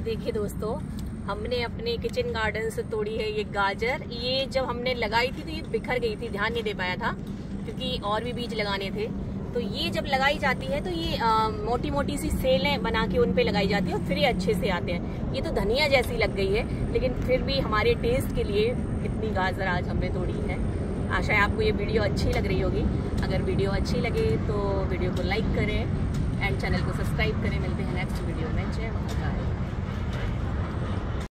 देखिए दोस्तों हमने अपने किचन गार्डन से तोड़ी है ये गाजर। ये जब हमने लगाई थी तो ये बिखर गई थी ध्यान नहीं दे पाया था क्योंकि और भी बीज लगाने थे। तो ये जब लगाई जाती है तो ये आ, मोटी मोटी सी सेलें बना के उन पे लगाई जाती है और फिर ये अच्छे से आते हैं। ये तो धनिया जैसी लग गई है लेकिन फिर भी हमारे टेस्ट के लिए इतनी गाजर आज हमने तोड़ी है। आशा है आपको ये वीडियो अच्छी लग रही होगी। अगर वीडियो अच्छी लगे तो वीडियो को लाइक करें एंड चैनल को सब्सक्राइब करें। मिलते हैं नेक्स्ट वीडियो में।